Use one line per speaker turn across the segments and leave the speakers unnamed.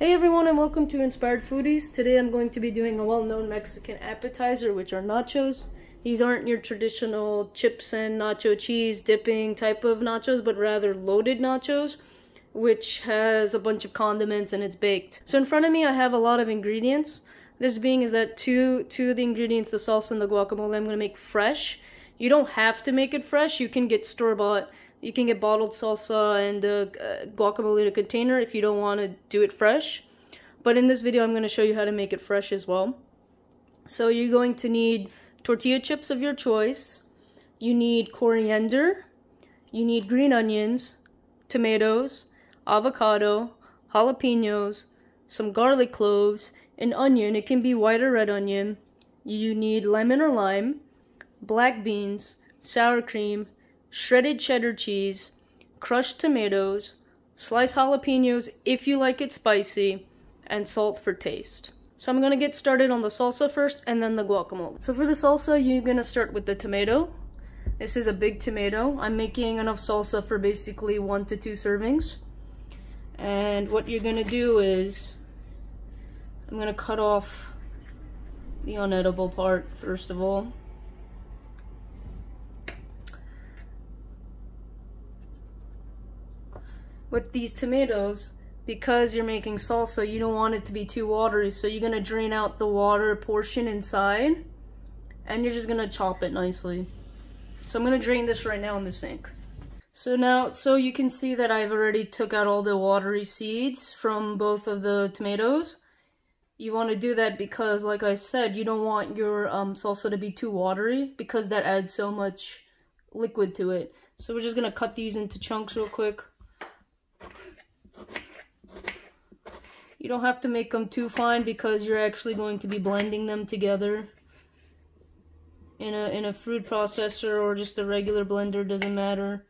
Hey everyone and welcome to Inspired Foodies. Today I'm going to be doing a well-known Mexican appetizer which are nachos. These aren't your traditional chips and nacho cheese dipping type of nachos but rather loaded nachos which has a bunch of condiments and it's baked. So in front of me I have a lot of ingredients. This being is that two, two of the ingredients, the salsa and the guacamole, I'm going to make fresh. You don't have to make it fresh. You can get store-bought. You can get bottled salsa and uh, guacamole in a container if you don't want to do it fresh. But in this video, I'm going to show you how to make it fresh as well. So you're going to need tortilla chips of your choice. You need coriander. You need green onions, tomatoes, avocado, jalapenos, some garlic cloves, an onion, it can be white or red onion. You need lemon or lime, black beans, sour cream, shredded cheddar cheese, crushed tomatoes, sliced jalapenos if you like it spicy, and salt for taste. So I'm to get started on the salsa first and then the guacamole. So for the salsa, you're to start with the tomato. This is a big tomato. I'm making enough salsa for basically one to two servings. And what you're to do is I'm gonna cut off the unedible part first of all. With these tomatoes, because you're making salsa, you don't want it to be too watery, so you're gonna drain out the water portion inside, and you're just gonna chop it nicely. So I'm gonna drain this right now in the sink. So now, so you can see that I've already took out all the watery seeds from both of the tomatoes you want to do that because, like I said, you don't want your um, salsa to be too watery because that adds so much liquid to it. So we're just going to cut these into chunks real quick. You don't have to make them too fine because you're actually going to be blending them together in a in a fruit processor or just a regular blender, doesn't matter.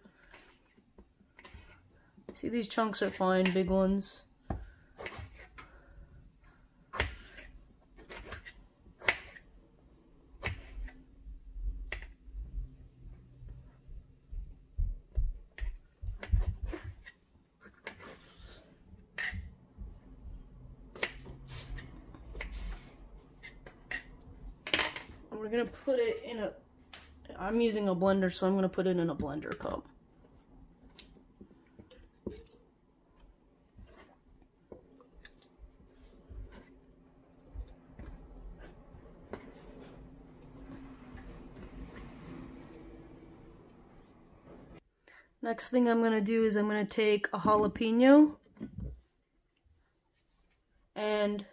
See, these chunks are fine, big ones. we're gonna put it in a, I'm using a blender, so I'm gonna put it in a blender cup. Next thing I'm gonna do is I'm gonna take a jalapeno and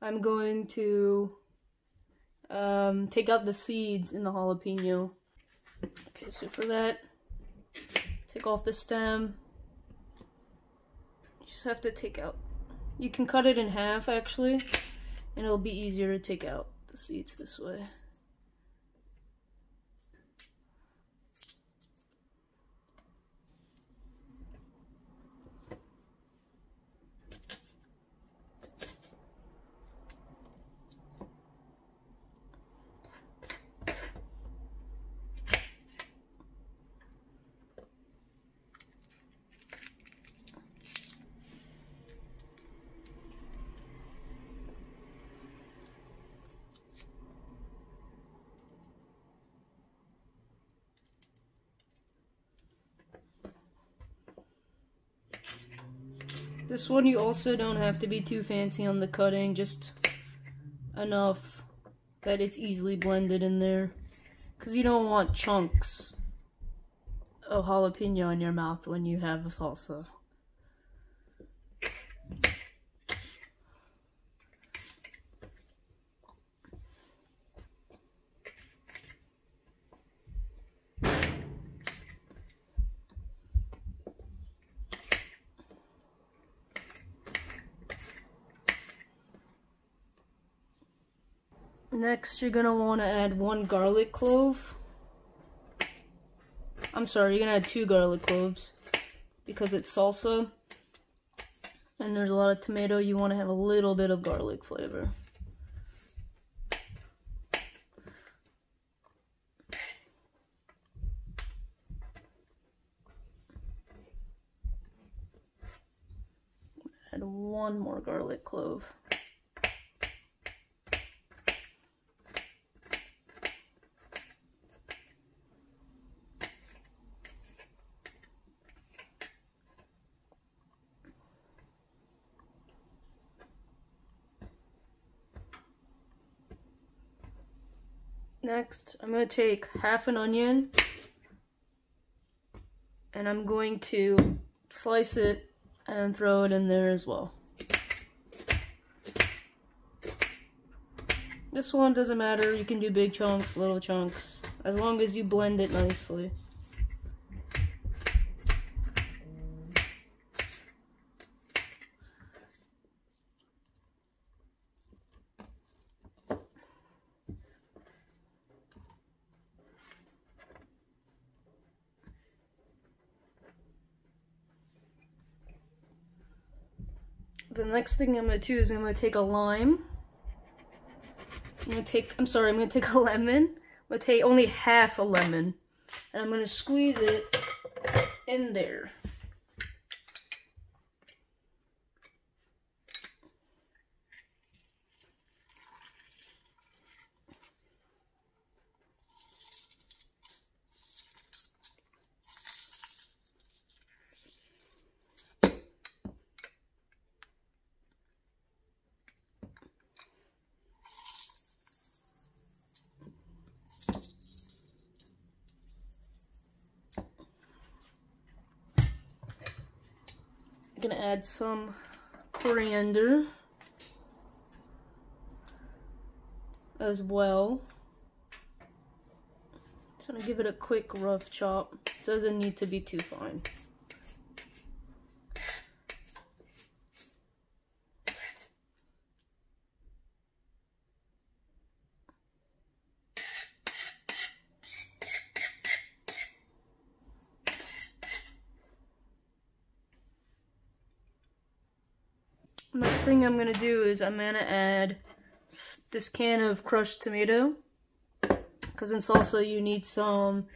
I'm going to um, take out the seeds in the jalapeno. Okay, so for that, take off the stem. You just have to take out. You can cut it in half actually, and it'll be easier to take out the seeds this way. This one you also don't have to be too fancy on the cutting, just enough that it's easily blended in there. Because you don't want chunks of jalapeno in your mouth when you have a salsa. Next, you're gonna want to add one garlic clove. I'm sorry, you're gonna add two garlic cloves because it's salsa and there's a lot of tomato. You want to have a little bit of garlic flavor. add one more garlic clove. Next, I'm going to take half an onion and I'm going to slice it and throw it in there as well. This one doesn't matter, you can do big chunks, little chunks, as long as you blend it nicely. the next thing I'm gonna do is I'm gonna take a lime. I'm gonna take, I'm sorry, I'm gonna take a lemon. I'm gonna take only half a lemon. And I'm gonna squeeze it in there. gonna add some coriander as well. Just gonna give it a quick rough chop. Doesn't need to be too fine. I'm gonna do is I'm gonna add this can of crushed tomato. Because in salsa you need some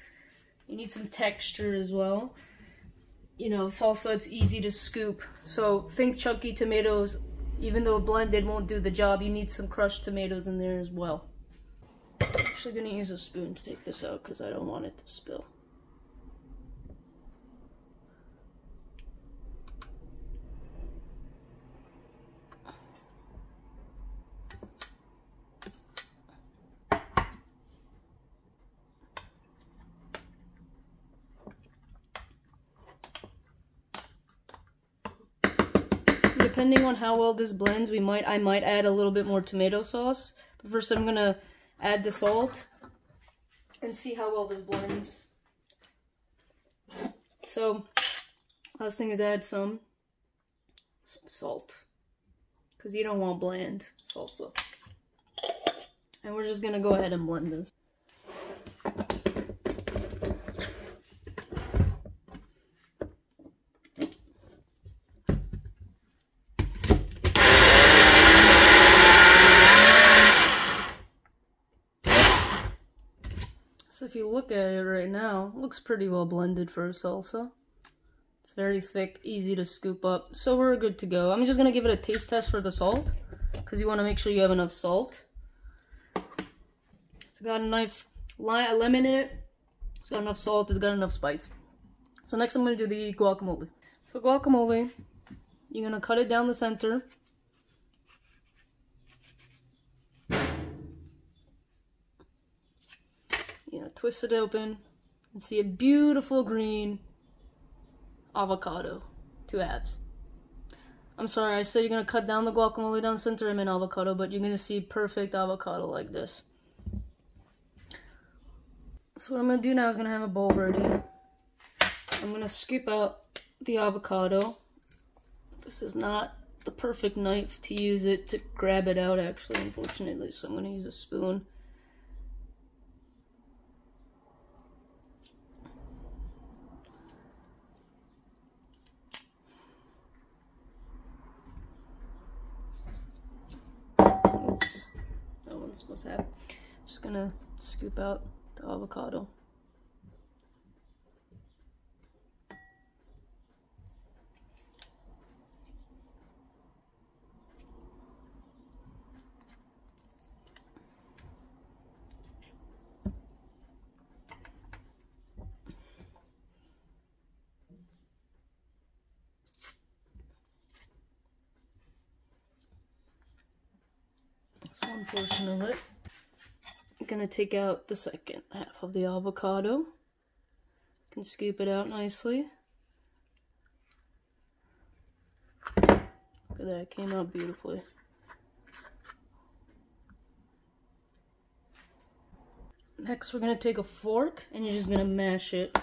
you need some texture as well. You know salsa it's easy to scoop. So think chunky tomatoes. Even though blended won't do the job you need some crushed tomatoes in there as well. I'm actually gonna use a spoon to take this out because I don't want it to spill depending on how well this blends, we might I might add a little bit more tomato sauce. But first I'm gonna add the salt and see how well this blends. So last thing is add some salt because you don't want bland salsa. And we're just gonna go ahead and blend this. You look at it right now, it looks pretty well blended for a salsa. It's very thick, easy to scoop up. So we're good to go. I'm just going to give it a taste test for the salt. Because you want to make sure you have enough salt. It's got a knife, lime, a lemon in it. It's got enough salt. It's got enough spice. So next I'm going to do the guacamole. For guacamole, you're going to cut it down the center. You know, twist it open and see a beautiful green avocado. Two halves. I'm sorry, I said you're gonna cut down the guacamole down center, I meant avocado, but you're gonna see perfect avocado like this. So what I'm gonna do now is gonna have a bowl ready. I'm gonna scoop out the avocado. This is not the perfect knife to use it to grab it out actually, unfortunately, so I'm gonna use a spoon. Supposed to have. Just gonna scoop out the avocado. That's one portion of it. I'm gonna take out the second half of the avocado. Can scoop it out nicely. Look at that, it came out beautifully. Next, we're gonna take a fork and you're just gonna mash it.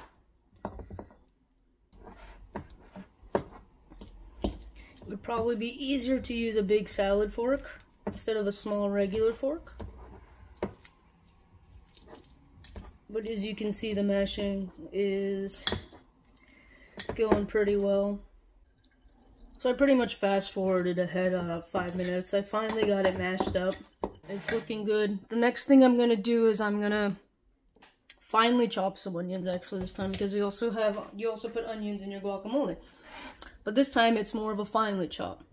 It would probably be easier to use a big salad fork instead of a small regular fork. But as you can see, the mashing is going pretty well. So I pretty much fast forwarded ahead uh, five minutes. I finally got it mashed up. It's looking good. The next thing I'm gonna do is I'm gonna finely chop some onions actually this time because you also have you also put onions in your guacamole. But this time it's more of a finely chop.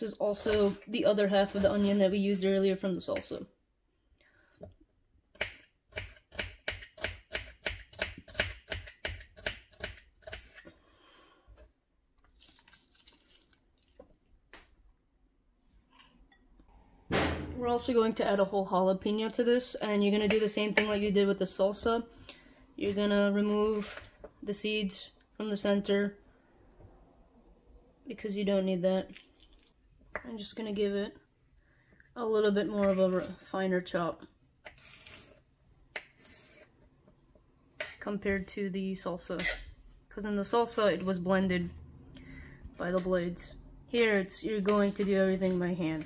This is also the other half of the onion that we used earlier from the salsa. We're also going to add a whole jalapeno to this, and you're going to do the same thing like you did with the salsa. You're going to remove the seeds from the center because you don't need that. I'm just gonna give it a little bit more of a finer chop compared to the salsa. Because in the salsa it was blended by the blades. Here it's you're going to do everything by hand.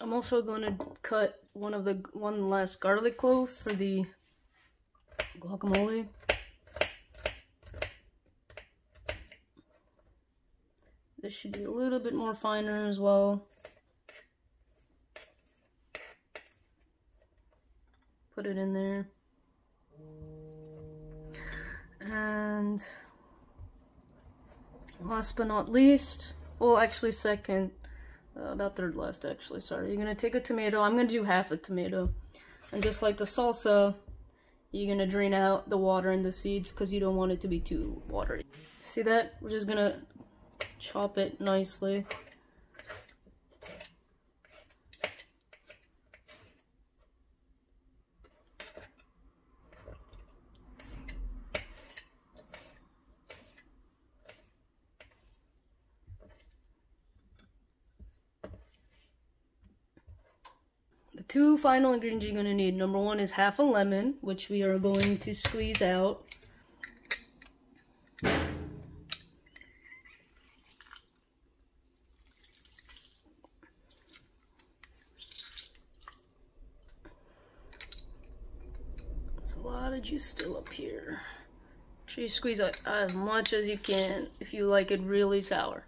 I'm also going to cut one of the one last garlic clove for the guacamole. This should be a little bit more finer as well. Put it in there. And last but not least, well actually second, uh, about third last actually, sorry. You're gonna take a tomato, I'm gonna do half a tomato. And just like the salsa, you're gonna drain out the water and the seeds because you don't want it to be too watery. See that? We're just gonna chop it nicely. Final ingredients you're going to need. Number one is half a lemon, which we are going to squeeze out. It's a lot of juice still up here. Make sure you squeeze out as much as you can if you like it really sour.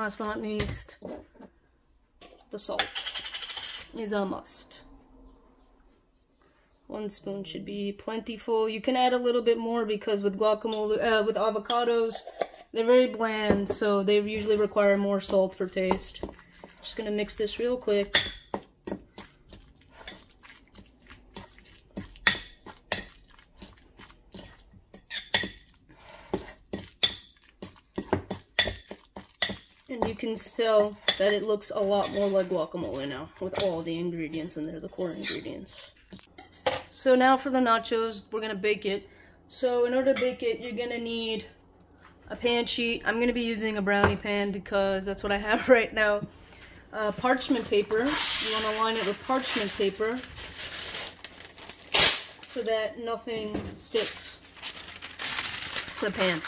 Last but not least, the salt is a must. One spoon should be plentiful. You can add a little bit more because with guacamole, uh, with avocados, they're very bland, so they usually require more salt for taste. Just gonna mix this real quick. And you can tell that it looks a lot more like guacamole now with all the ingredients in there, the core ingredients. So now for the nachos, we're gonna bake it. So in order to bake it, you're gonna need a pan sheet. I'm gonna be using a brownie pan because that's what I have right now. Uh, parchment paper, you wanna line it with parchment paper so that nothing sticks to the pan.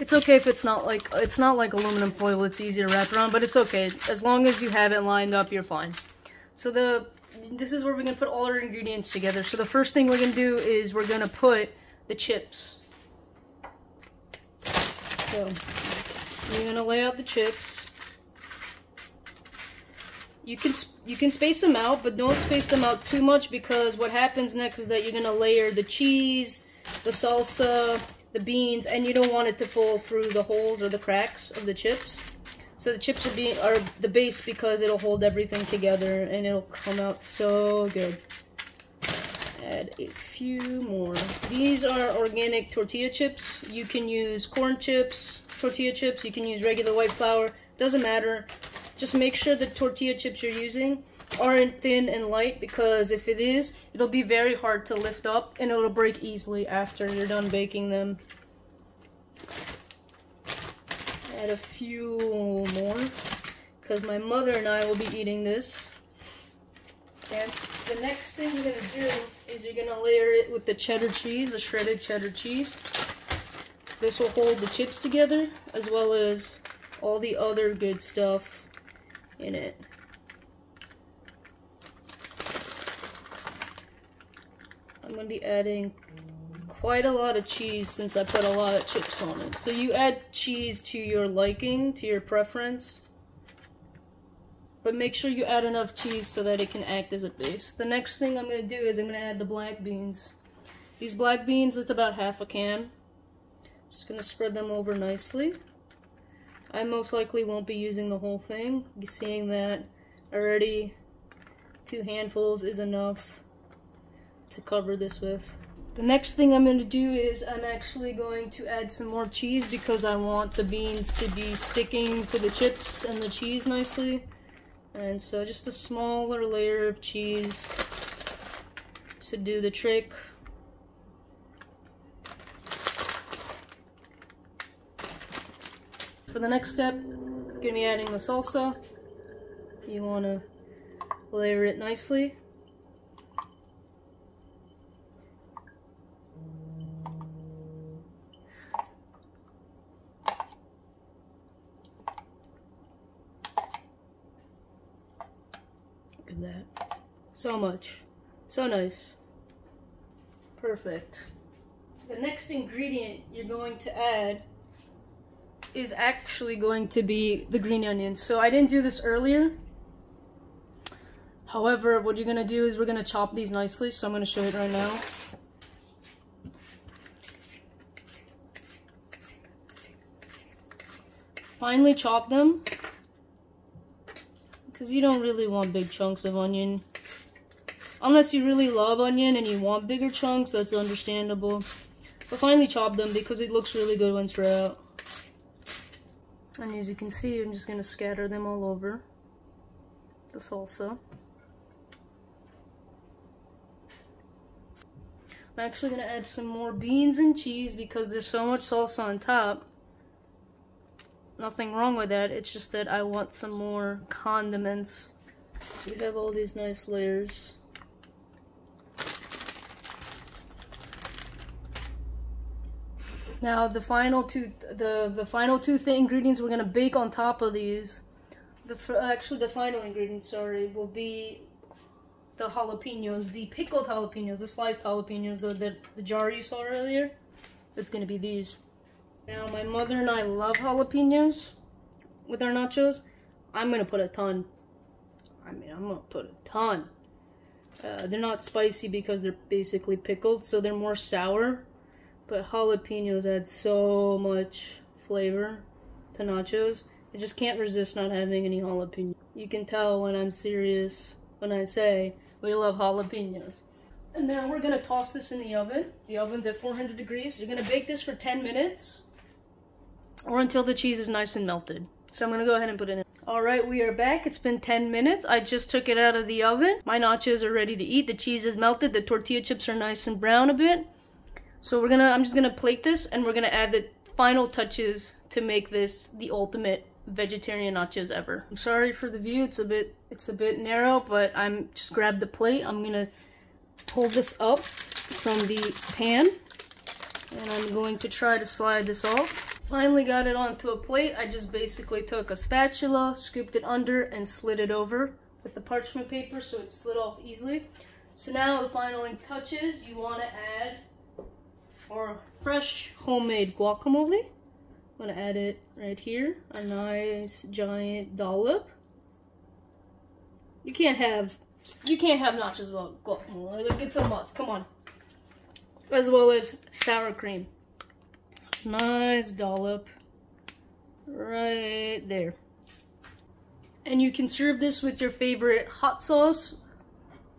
It's okay if it's not like it's not like aluminum foil. It's easy to wrap around, but it's okay as long as you have it lined up. You're fine. So the this is where we're gonna put all our ingredients together. So the first thing we're gonna do is we're gonna put the chips. So You're gonna lay out the chips. You can you can space them out, but don't space them out too much because what happens next is that you're gonna layer the cheese, the salsa, the beans, and you don't want it to fall through the holes or the cracks of the chips. So the chips are being are the base because it'll hold everything together and it'll come out so good. Add a few more. These are organic tortilla chips. You can use corn chips, tortilla chips, you can use regular white flour, doesn't matter. Just make sure the tortilla chips you're using aren't thin and light because if it is, it'll be very hard to lift up and it'll break easily after you're done baking them. Add a few more because my mother and I will be eating this. And the next thing you're gonna do is you're gonna layer it with the cheddar cheese, the shredded cheddar cheese. This will hold the chips together as well as all the other good stuff in it. I'm going to be adding quite a lot of cheese since I put a lot of chips on it. So you add cheese to your liking, to your preference. But make sure you add enough cheese so that it can act as a base. The next thing I'm going to do is I'm going to add the black beans. These black beans, it's about half a can. Just going to spread them over nicely. I most likely won't be using the whole thing, seeing that already two handfuls is enough to cover this with. The next thing I'm going to do is I'm actually going to add some more cheese because I want the beans to be sticking to the chips and the cheese nicely. And so just a smaller layer of cheese should do the trick. For the next step, gonna be adding the salsa. You wanna layer it nicely. Look at that. So much. So nice. Perfect. The next ingredient you're going to add is actually going to be the green onions. So I didn't do this earlier. However, what you're going to do is we're going to chop these nicely. So I'm going to show it right now. Finely chop them. Because you don't really want big chunks of onion. Unless you really love onion and you want bigger chunks, that's understandable. But finely chop them because it looks really good once they're out. And as you can see, I'm just going to scatter them all over the salsa. I'm actually going to add some more beans and cheese because there's so much salsa on top. Nothing wrong with that, it's just that I want some more condiments. So we have all these nice layers. Now the final two, the the final two ingredients we're gonna bake on top of these, the actually the final ingredient, sorry, will be the jalapenos, the pickled jalapenos, the sliced jalapenos, the the, the jar you saw earlier. It's gonna be these. Now my mother and I love jalapenos with our nachos. I'm gonna put a ton. I mean, I'm gonna put a ton. Uh, they're not spicy because they're basically pickled, so they're more sour but jalapenos add so much flavor to nachos. I just can't resist not having any jalapeno. You can tell when I'm serious when I say we love jalapenos. And now we're gonna toss this in the oven. The oven's at 400 degrees. You're gonna bake this for 10 minutes or until the cheese is nice and melted. So I'm gonna go ahead and put it in. All right, we are back. It's been 10 minutes. I just took it out of the oven. My nachos are ready to eat. The cheese is melted. The tortilla chips are nice and brown a bit. So we're gonna, I'm just gonna plate this and we're gonna add the final touches to make this the ultimate vegetarian nachos ever. I'm sorry for the view, it's a bit, it's a bit narrow, but I'm just grab the plate. I'm gonna pull this up from the pan and I'm going to try to slide this off. Finally got it onto a plate. I just basically took a spatula, scooped it under, and slid it over with the parchment paper so it slid off easily. So now the final touches, you want to add or fresh homemade guacamole. I'm gonna add it right here. A nice giant dollop. You can't have you can't have nachos without guacamole. Like it's a must. Come on. As well as sour cream. Nice dollop. Right there. And you can serve this with your favorite hot sauce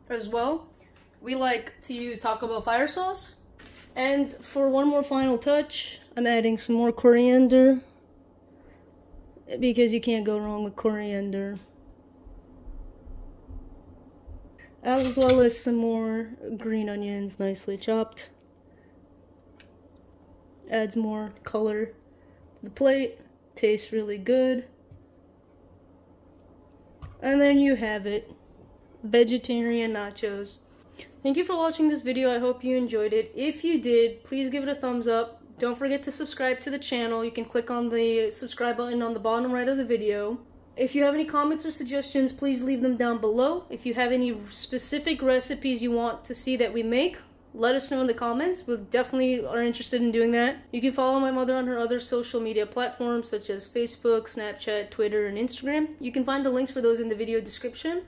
as well. We like to use Taco Bell fire sauce. And for one more final touch, I'm adding some more coriander because you can't go wrong with coriander. As well as some more green onions, nicely chopped. Adds more color to the plate. Tastes really good. And then you have it. Vegetarian nachos. Thank you for watching this video. I hope you enjoyed it. If you did, please give it a thumbs up. Don't forget to subscribe to the channel. You can click on the subscribe button on the bottom right of the video. If you have any comments or suggestions, please leave them down below. If you have any specific recipes you want to see that we make, let us know in the comments. We definitely are interested in doing that. You can follow my mother on her other social media platforms such as Facebook, Snapchat, Twitter, and Instagram. You can find the links for those in the video description.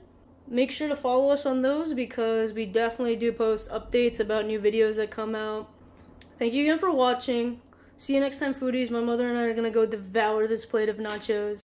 Make sure to follow us on those because we definitely do post updates about new videos that come out. Thank you again for watching. See you next time, foodies. My mother and I are going to go devour this plate of nachos.